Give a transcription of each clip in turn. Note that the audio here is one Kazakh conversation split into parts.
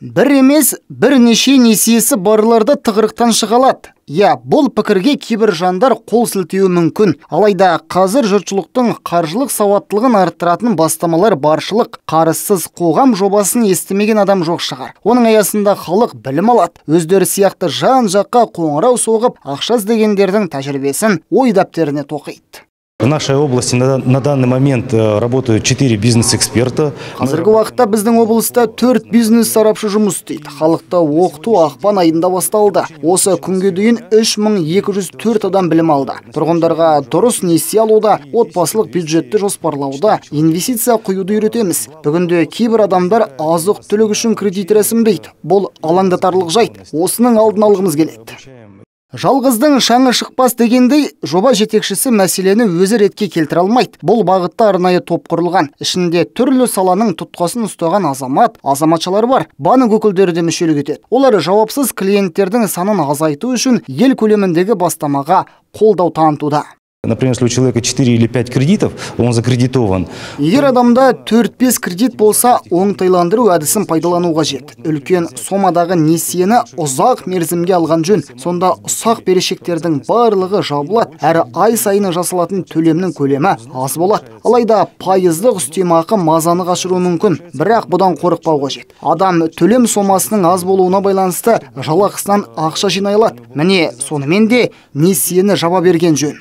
бір емес бірнеше несиесі барларды тығырықтан шыға алады. Иә бұл пікірге кейбір жандар қол сілтеуі мүмкін. Алайда қазір жұртшылықтың қаржылық сауаттылығын арттыратын бастамалар баршылық қарызсыз қоғам жобасын естімеген адам жоқ шығар. Оның аясында халық білім алады. Өздері сияқты жан жаққа қоңырау соғып ақша іздегендердің тәжірибесін ой дәптеріне тоқиды. В нашей области на, данный момент э, работают 4 бизнес-эксперта. қазіргі уақытта біздің облыста төрт бизнес сарапшы жұмыс істейді. Халықты оқыту ақпан айында басталды. Осы күнге дейін 3204 адам білім алды. Тұрғындарға дұрыс несие алуда отбасылық бюджетті жоспарлауда инвестиция құюды үйретеміз. Бүгінде кейбір адамдар азық түлік үшін кредит рәсімдейді. Бұл алаңдатарлық жайт. Осының алдын алғымыз келеді. Жалғыздың шаңы шықпас дегендей жоба жетекшісі мәселені өзі ретке келтіре алмайды. Бұл бағытта арнайы топ құрылған. Ішінде түрлі саланың тұтқасын ұстаған азамат, азаматшалар бар. Банк өкілдері де мүшелік етеді. Олар жауапсыз клиенттердің санын азайту үшін ел көлеміндегі бастамаға қолдау танытуда Например, если у человека 4 или 5 кредитов, он закредитован. егер адамда 4-5 кредит болса оңтайландыру әдісін пайдалану қажет үлкен сомадағы несиені ұзақ мерзімге алған жөн. Сонда ұсақ берешектердің барлығы жабылады. Әрі ай сайын жасалатын төлемнің көлемі аз болады. Алайда пайыздық үстемақы мазаны қашыруы мүмкін. Бірақ бұдан қорықпау қажет адам төлем сомасының аз болуына байланысты жалақысынан ақша жинай міне сонымен де несиені жаба берген жөн.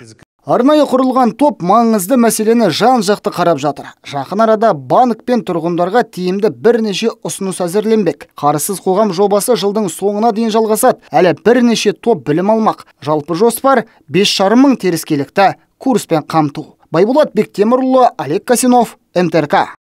Арнайы құрылған топ маңызды мәселені жан жақты қарап жатыр. Жақын арада банк пен тұрғындарға тиімді бірнеше ұсыныс әзірленбек. Қарызсыз қоғам жобасы жылдың соңына дейін жалғасады. Әлі бірнеше топ білім алмақ. Жалпы жоспар бес жарым мың теріскейлікті курспен қамту. Байболат бектемірұлы олег касинов мтрк